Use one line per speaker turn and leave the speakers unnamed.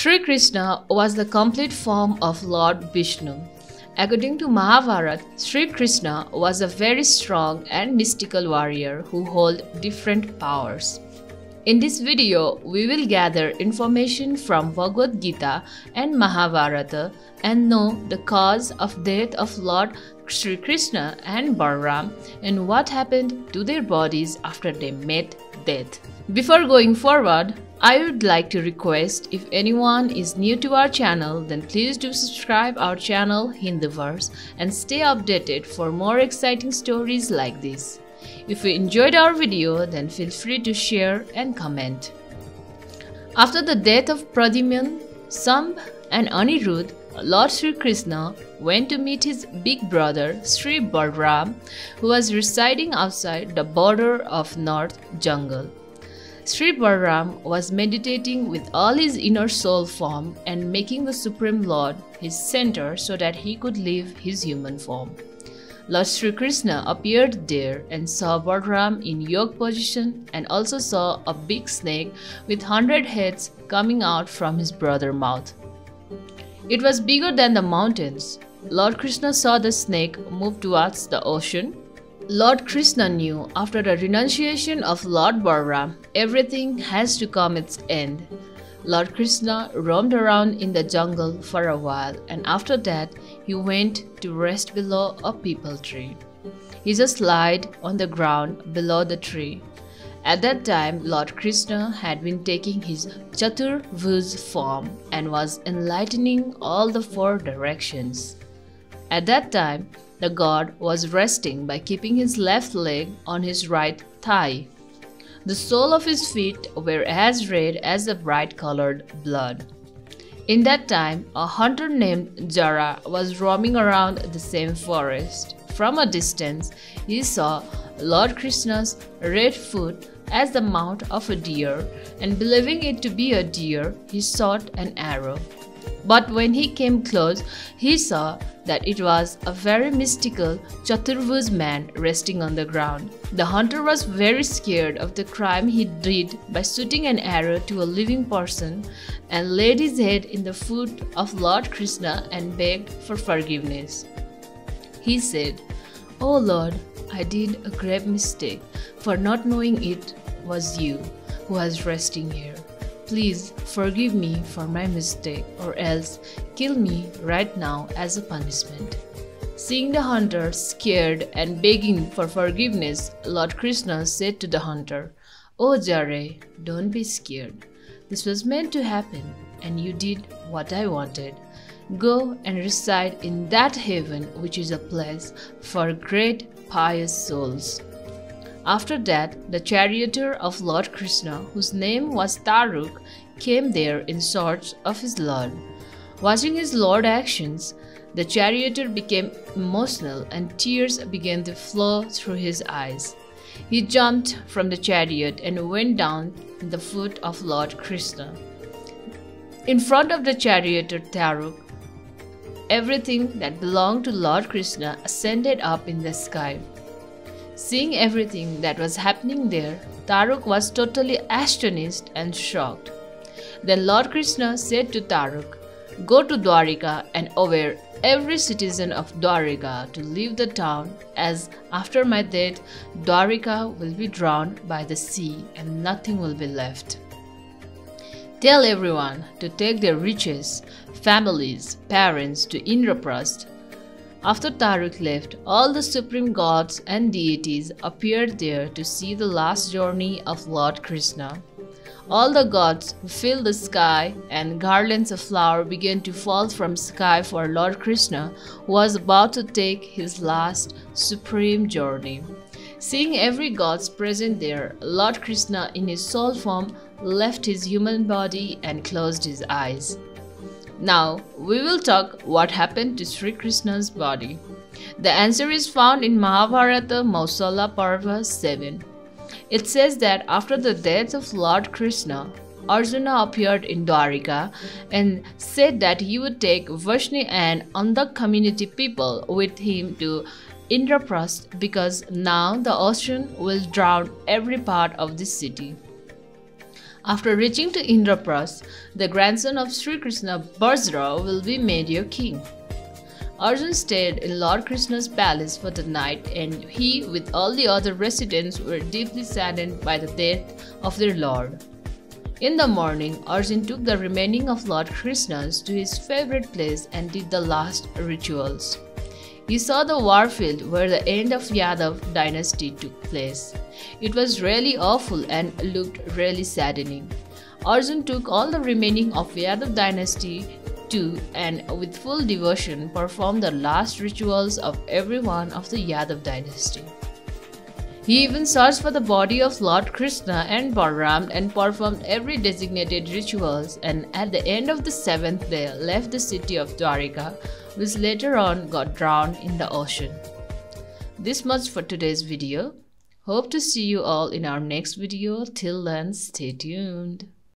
Sri Krishna was the complete form of Lord Vishnu. According to Mahabharata, Sri Krishna was a very strong and mystical warrior who held different powers. In this video, we will gather information from Bhagavad Gita and Mahabharata and know the cause of death of Lord Sri Krishna and Balaram and what happened to their bodies after they met death. Before going forward, I would like to request if anyone is new to our channel then please do subscribe our channel Hinduverse and stay updated for more exciting stories like this. If you enjoyed our video, then feel free to share and comment. After the death of Pradyumna, Sambh and Anirudh, Lord Sri Krishna went to meet his big brother Sri Balram, who was residing outside the border of North Jungle. Sri Balram was meditating with all his inner soul form and making the Supreme Lord his center so that he could live his human form. Lord Sri Krishna appeared there and saw Balaram in yoga position and also saw a big snake with hundred heads coming out from his brother mouth. It was bigger than the mountains. Lord Krishna saw the snake move towards the ocean. Lord Krishna knew after the renunciation of Lord Balaram, everything has to come its end. Lord Krishna roamed around in the jungle for a while and after that he went to rest below a peepal tree. He just lied on the ground below the tree. At that time, Lord Krishna had been taking his Chaturbhuj form and was enlightening all the four directions. At that time, the god was resting by keeping his left leg on his right thigh. The sole of his feet were as red as the bright colored blood. In that time, a hunter named Jara was roaming around the same forest. From a distance, he saw Lord Krishna's red foot as the mount of a deer, and believing it to be a deer, he shot an arrow. But when he came close, he saw that it was a very mystical Chaturbhuj man resting on the ground. The hunter was very scared of the crime he did by shooting an arrow to a living person and laid his head in the foot of Lord Krishna and begged for forgiveness. He said, oh Lord, I did a grave mistake for not knowing it was you who was resting here. Please forgive me for my mistake, or else kill me right now as a punishment. Seeing the hunter scared and begging for forgiveness, Lord Krishna said to the hunter, Oh Jare, don't be scared. This was meant to happen, and you did what I wanted. Go and reside in that heaven, which is a place for great pious souls. After that, the charioteer of Lord Krishna, whose name was Taruk, came there in search of his lord. Watching his lord's actions, the charioteer became emotional and tears began to flow through his eyes. He jumped from the chariot and went down the foot of Lord Krishna. In front of the charioteer Taruk, everything that belonged to Lord Krishna ascended up in the sky. Seeing everything that was happening there, Taruk was totally astonished and shocked. Then Lord Krishna said to Taruk, Go to Dwarika and order every citizen of Dwarika to leave the town, as after my death, Dwarika will be drowned by the sea and nothing will be left. Tell everyone to take their riches, families, parents to Indraprastha after Taruk left, all the supreme gods and deities appeared there to see the last journey of Lord Krishna. All the gods filled the sky and garlands of flowers began to fall from sky for Lord Krishna who was about to take his last supreme journey. Seeing every god present there, Lord Krishna in his soul form left his human body and closed his eyes. Now, we will talk what happened to Sri Krishna's body. The answer is found in Mahabharata Mausala Parva 7. It says that after the death of Lord Krishna, Arjuna appeared in Dwarika and said that he would take Vashni and Andak community people with him to Indraprastha because now the ocean will drown every part of the city. After reaching to Indraprasth, the grandson of Sri Krishna Bajra will be made your king. Arjun stayed in Lord Krishna's palace for the night and he with all the other residents were deeply saddened by the death of their lord. In the morning, Arjun took the remaining of Lord Krishna's to his favorite place and did the last rituals. He saw the war field where the end of Yadav dynasty took place. It was really awful and looked really saddening. Arjun took all the remaining of Yadav dynasty to and with full devotion performed the last rituals of every one of the Yadav dynasty. He even searched for the body of Lord Krishna and Balram and performed every designated rituals and at the end of the seventh day left the city of Dwarika which later on got drowned in the ocean. This much for today's video. Hope to see you all in our next video. Till then, stay tuned.